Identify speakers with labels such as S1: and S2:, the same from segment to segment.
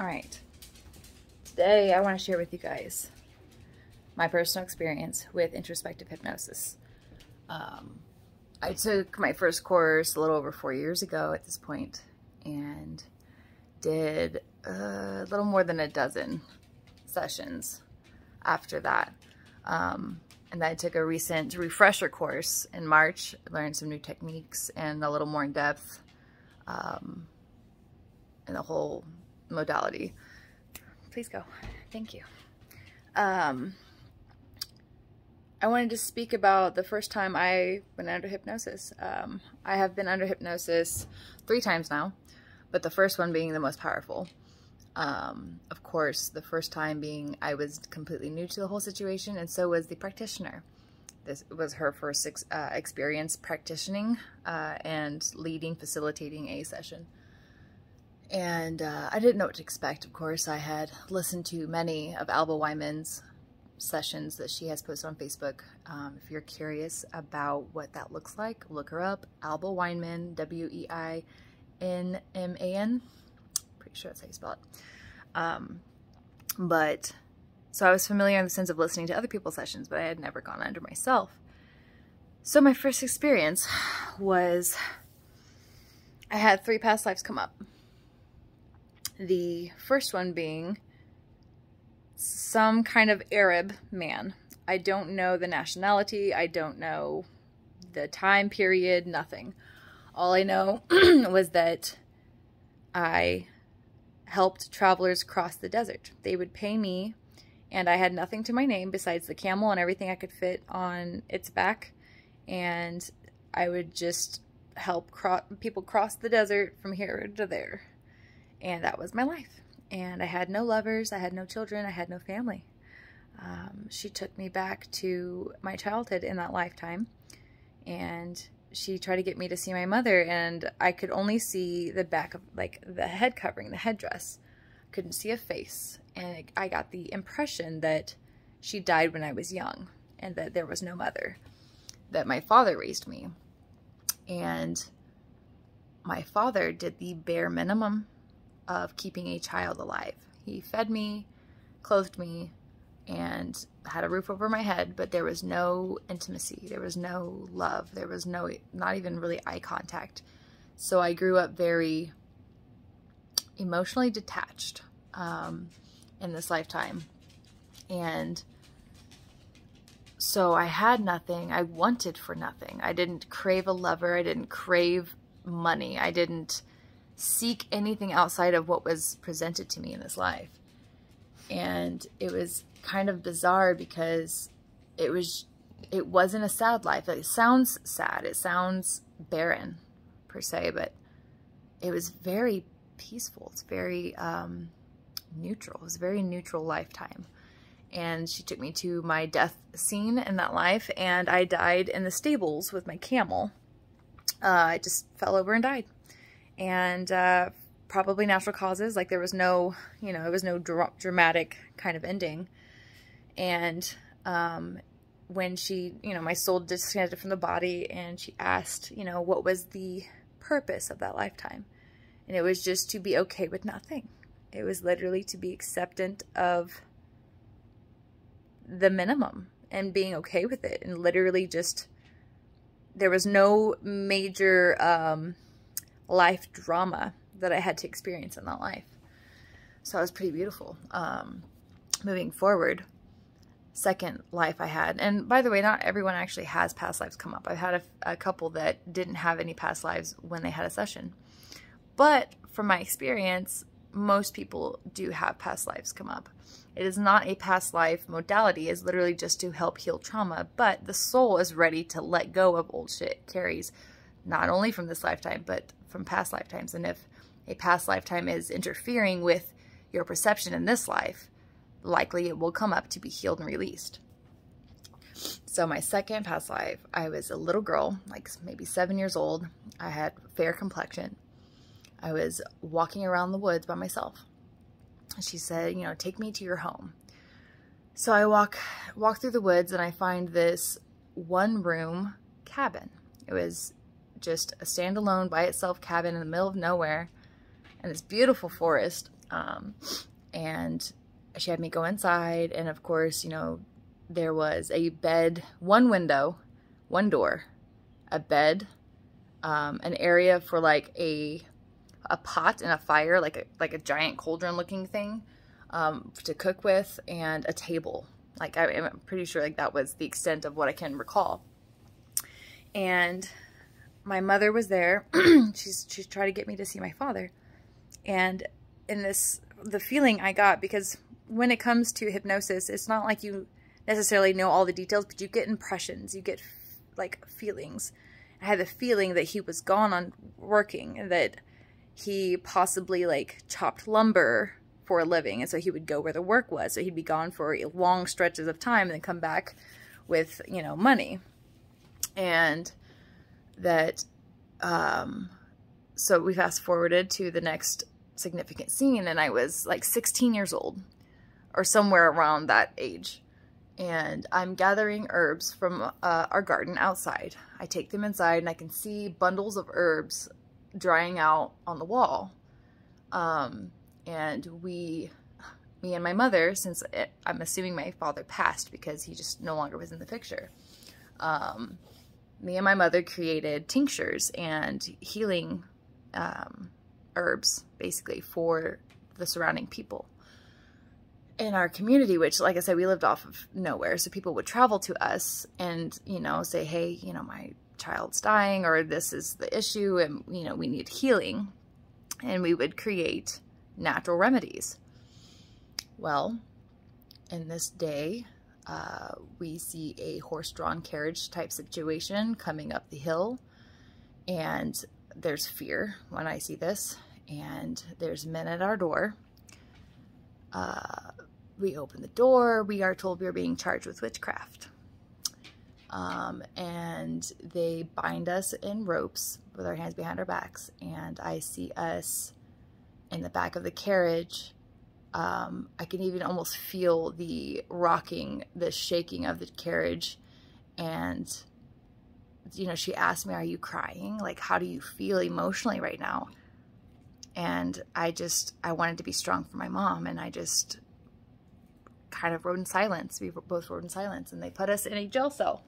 S1: All right. Today I want to share with you guys my personal experience with introspective hypnosis. Um, I took my first course a little over four years ago at this point and did a little more than a dozen sessions after that. Um, and then I took a recent refresher course in March, learned some new techniques and a little more in depth um, in the whole modality. Please go. Thank you. Um, I wanted to speak about the first time I went under hypnosis. Um, I have been under hypnosis three times now, but the first one being the most powerful. Um, of course, the first time being I was completely new to the whole situation, and so was the practitioner. This was her first ex uh, experience practicing uh, and leading, facilitating a session. And uh, I didn't know what to expect, of course. I had listened to many of Alba Weinman's sessions that she has posted on Facebook. Um, if you're curious about what that looks like, look her up. Alba Weinman, W-E-I-N-M-A-N. Pretty sure that's how you spell it. Um, but, so I was familiar in the sense of listening to other people's sessions, but I had never gone under myself. So my first experience was I had three past lives come up. The first one being some kind of Arab man. I don't know the nationality. I don't know the time period, nothing. All I know was that I helped travelers cross the desert. They would pay me, and I had nothing to my name besides the camel and everything I could fit on its back. And I would just help cro people cross the desert from here to there. And that was my life. And I had no lovers, I had no children, I had no family. Um, she took me back to my childhood in that lifetime. And she tried to get me to see my mother, and I could only see the back of, like, the head covering, the headdress. Couldn't see a face. And I got the impression that she died when I was young, and that there was no mother. That my father raised me. And my father did the bare minimum of keeping a child alive. He fed me, clothed me, and had a roof over my head, but there was no intimacy. There was no love. There was no, not even really eye contact. So I grew up very emotionally detached um, in this lifetime. And so I had nothing. I wanted for nothing. I didn't crave a lover. I didn't crave money. I didn't seek anything outside of what was presented to me in this life. And it was kind of bizarre because it was it wasn't a sad life. It sounds sad. It sounds barren per se, but it was very peaceful. It's very um, neutral. It was a very neutral lifetime. And she took me to my death scene in that life, and I died in the stables with my camel. Uh, I just fell over and died and uh, probably natural causes. Like there was no, you know, it was no dra dramatic kind of ending. And um, when she, you know, my soul disconnected from the body and she asked, you know, what was the purpose of that lifetime? And it was just to be okay with nothing. It was literally to be acceptant of the minimum and being okay with it and literally just there was no major um, life drama that I had to experience in that life. So it was pretty beautiful. Um, moving forward, second life I had, and by the way, not everyone actually has past lives come up. I've had a, a couple that didn't have any past lives when they had a session. But from my experience, most people do have past lives come up. It is not a past life modality. It's literally just to help heal trauma. But the soul is ready to let go of old shit carries not only from this lifetime, but from past lifetimes. And if a past lifetime is interfering with your perception in this life, likely it will come up to be healed and released. So my second past life, I was a little girl, like maybe seven years old. I had fair complexion. I was walking around the woods by myself. And she said, you know, take me to your home. So I walk walk through the woods and I find this one room cabin. It was just a standalone by itself cabin in the middle of nowhere and this beautiful forest. Um, and she had me go inside. And of course, you know, there was a bed, one window, one door, a bed, um, an area for like a a pot and a fire, like a like a giant cauldron looking thing um, to cook with, and a table. Like I, I'm pretty sure like that was the extent of what I can recall. And my mother was there. she's she's tried to get me to see my father, and in this the feeling I got because when it comes to hypnosis, it's not like you necessarily know all the details, but you get impressions, you get like feelings. I had the feeling that he was gone on working and that he possibly like chopped lumber for a living. And so he would go where the work was. So he'd be gone for long stretches of time and then come back with, you know, money. And that, um, so we fast forwarded to the next significant scene and I was like 16 years old or somewhere around that age. And I'm gathering herbs from uh, our garden outside. I take them inside and I can see bundles of herbs drying out on the wall. Um, and we, me and my mother, since it, I'm assuming my father passed because he just no longer was in the picture, um, me and my mother created tinctures and healing um, herbs, basically, for the surrounding people in our community, which, like I said, we lived off of nowhere. So people would travel to us and, you know, say, hey, you know, my child's dying or this is the issue and, you know, we need healing. And we would create natural remedies. Well, in this day, uh, we see a horse-drawn carriage type situation coming up the hill. And there's fear when I see this. And there's men at our door. Uh, we open the door. We are told we are being charged with witchcraft. Um, and they bind us in ropes with our hands behind our backs. And I see us in the back of the carriage. Um, I can even almost feel the rocking, the shaking of the carriage. And, you know, she asked me, are you crying? Like, how do you feel emotionally right now? And I just, I wanted to be strong for my mom. And I just kind of rode in silence. We both rode in silence. And they put us in a jail cell.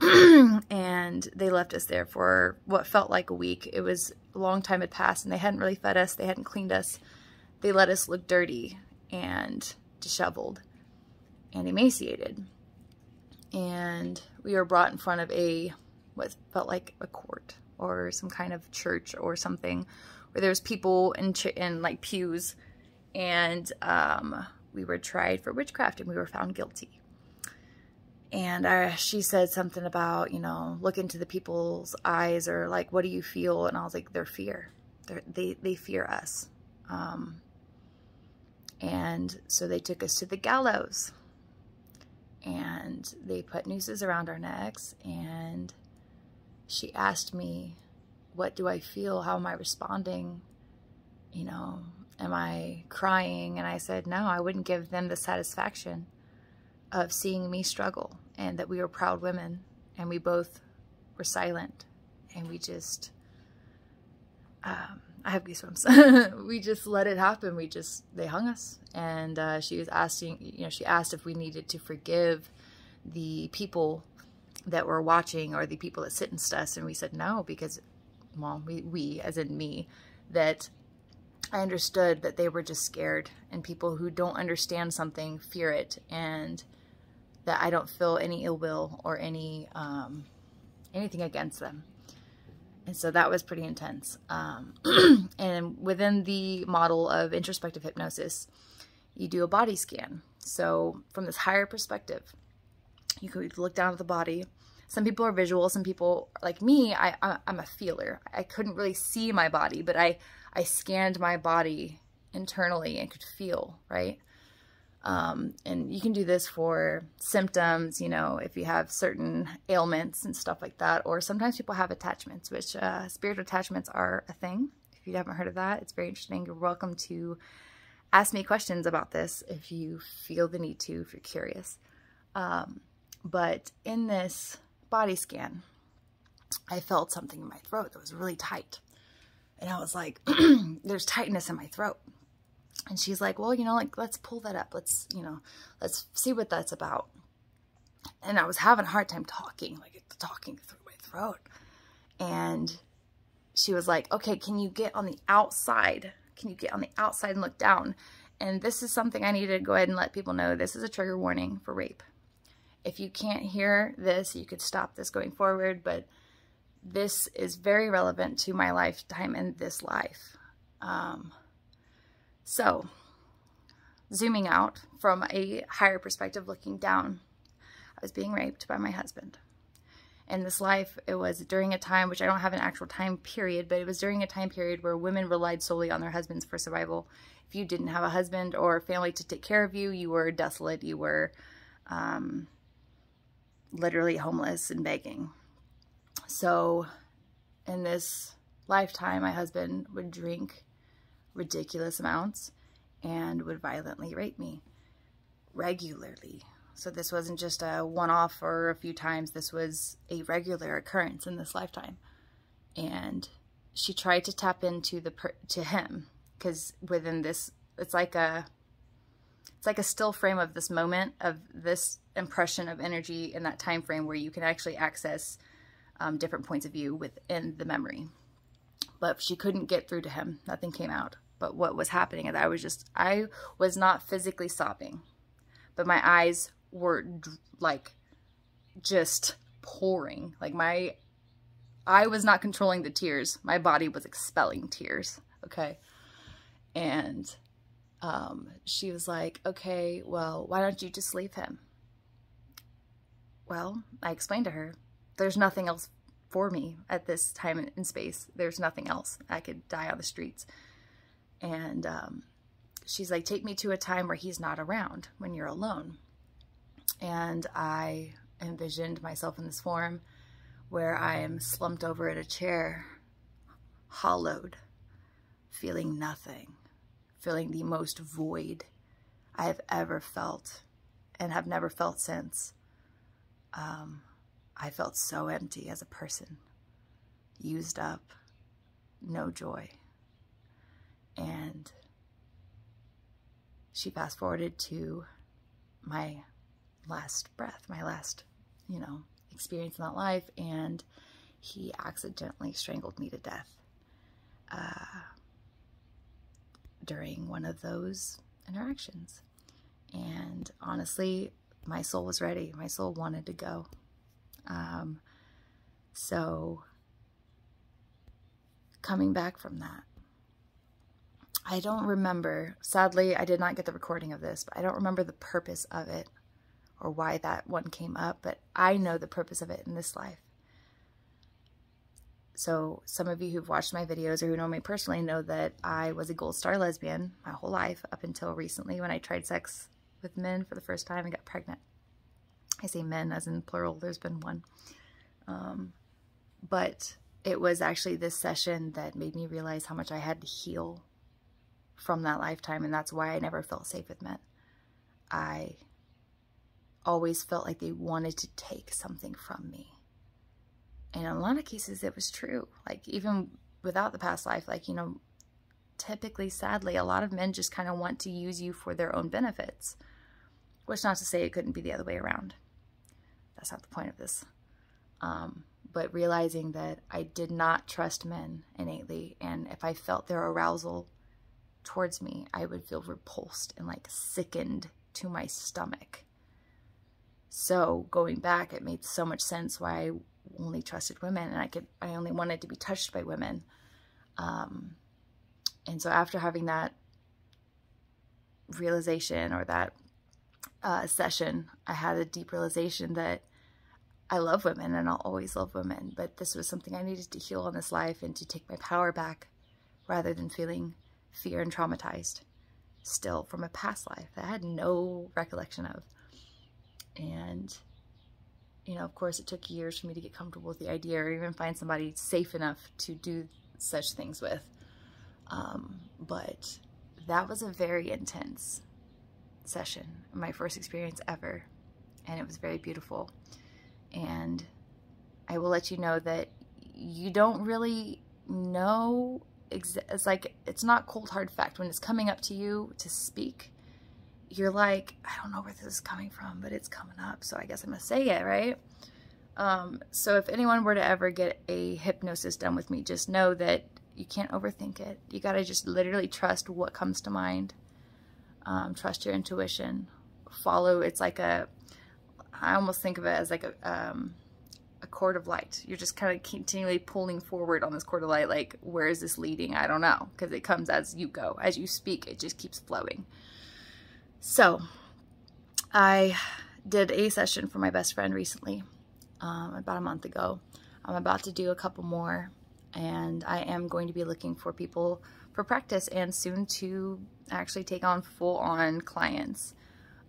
S1: and they left us there for what felt like a week. It was a long time had passed and they hadn't really fed us. They hadn't cleaned us. They let us look dirty and disheveled and emaciated. And we were brought in front of a, what felt like a court or some kind of church or something where there was people in, in like pews and um, we were tried for witchcraft and we were found guilty and uh, she said something about, you know, look into the people's eyes or like, what do you feel? And I was like, their fear. They're, they they fear us. Um, and so they took us to the gallows. And they put nooses around our necks. And she asked me, what do I feel? How am I responding? You know, am I crying? And I said, no, I wouldn't give them the satisfaction of seeing me struggle and that we were proud women and we both were silent and we just um, I have goosebumps. we just let it happen. We just, they hung us. And uh, she was asking, you know, she asked if we needed to forgive the people that were watching or the people that sentenced us. And we said no, because, well, we, we as in me, that I understood that they were just scared and people who don't understand something fear it. And that I don't feel any ill will or any um, anything against them. And so that was pretty intense. Um, and within the model of introspective hypnosis, you do a body scan. So from this higher perspective, you could look down at the body. Some people are visual. Some people, like me, I, I'm a feeler. I couldn't really see my body, but I, I scanned my body internally and could feel, right? Um, and you can do this for symptoms, you know, if you have certain ailments and stuff like that. Or sometimes people have attachments, which uh, spiritual attachments are a thing. If you haven't heard of that, it's very interesting. You're welcome to ask me questions about this if you feel the need to, if you're curious. Um, but in this body scan, I felt something in my throat that was really tight. And I was like, there's tightness in my throat. And she's like, well, you know, like, let's pull that up. Let's, you know, let's see what that's about. And I was having a hard time talking, like talking through my throat. And she was like, okay, can you get on the outside? Can you get on the outside and look down? And this is something I need to go ahead and let people know. This is a trigger warning for rape. If you can't hear this, you could stop this going forward, but this is very relevant to my lifetime and this life. Um, so, zooming out from a higher perspective, looking down, I was being raped by my husband. In this life, it was during a time, which I don't have an actual time period, but it was during a time period where women relied solely on their husbands for survival. If you didn't have a husband or family to take care of you, you were desolate, you were um, literally homeless and begging. So in this lifetime, my husband would drink ridiculous amounts and would violently rape me regularly. So this wasn't just a one-off or a few times. This was a regular occurrence in this lifetime. And she tried to tap into the to him because within this, it's like a it's like a still frame of this moment of this impression of energy in that time frame where you can actually access um, different points of view within the memory. But she couldn't get through to him. Nothing came out. But what was happening is I was just, I was not physically sobbing, but my eyes were like just pouring. Like my, I was not controlling the tears. My body was expelling tears. Okay. And um, she was like, okay, well, why don't you just leave him? Well, I explained to her, there's nothing else for me at this time in space. There's nothing else. I could die on the streets. And um, she's like, take me to a time where he's not around, when you're alone. And I envisioned myself in this form where I am slumped over in a chair, hollowed, feeling nothing, feeling the most void I have ever felt and have never felt since. Um, I felt so empty as a person, used up, no joy. And she fast forwarded to my last breath, my last, you know, experience in that life, and he accidentally strangled me to death uh, during one of those interactions. And honestly, my soul was ready. My soul wanted to go. Um, so coming back from that, I don't remember, sadly, I did not get the recording of this, but I don't remember the purpose of it or why that one came up, but I know the purpose of it in this life. So some of you who've watched my videos or who know me personally know that I was a gold star lesbian my whole life up until recently when I tried sex with men for the first time and got pregnant. I say men as in plural, there's been one. Um, but it was actually this session that made me realize how much I had to heal from that lifetime, and that's why I never felt safe with men. I always felt like they wanted to take something from me. And in a lot of cases, it was true. Like, even without the past life, like, you know, typically, sadly, a lot of men just kind of want to use you for their own benefits. Which not to say it couldn't be the other way around. That's not the point of this. Um, but realizing that I did not trust men innately, and if I felt their arousal towards me, I would feel repulsed and like sickened to my stomach. So going back, it made so much sense why I only trusted women, and I could I only wanted to be touched by women. Um, and so after having that realization or that uh, session, I had a deep realization that I love women and I'll always love women, but this was something I needed to heal in this life and to take my power back rather than feeling fear and traumatized still from a past life that I had no recollection of. And, you know, of course, it took years for me to get comfortable with the idea or even find somebody safe enough to do such things with. Um, but that was a very intense session, my first experience ever, and it was very beautiful. And I will let you know that you don't really know it's like it's not cold hard fact. When it's coming up to you to speak you're like i don't know where this is coming from but it's coming up so i guess i'm gonna say it right? Um, so if anyone were to ever get a hypnosis done with me just know that you can't overthink it. You got to just literally trust what comes to mind. Um, trust your intuition. Follow it's like a i almost think of it as like a um, a cord of light. You're just kind of continually pulling forward on this cord of light, like, where is this leading? I don't know, because it comes as you go. As you speak, it just keeps flowing. So, I did a session for my best friend recently, um, about a month ago. I'm about to do a couple more, and I am going to be looking for people for practice and soon to actually take on full-on clients.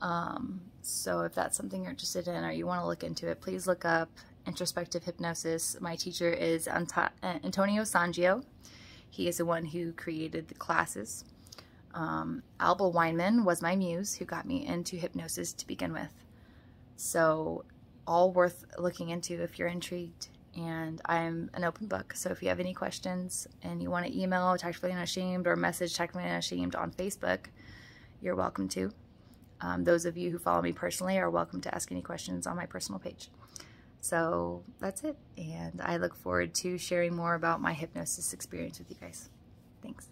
S1: Um, so if that's something you're interested in or you want to look into it, please look up introspective hypnosis. My teacher is Antonio Sangio. He is the one who created the classes. Um, Alba Weinman was my muse who got me into hypnosis to begin with. So all worth looking into if you're intrigued. And I'm an open book. So if you have any questions and you want to email Tactfully Unashamed or message Tactfully Unashamed on Facebook, you're welcome to. Um, those of you who follow me personally are welcome to ask any questions on my personal page. So that's it. And I look forward to sharing more about my hypnosis experience with you guys. Thanks.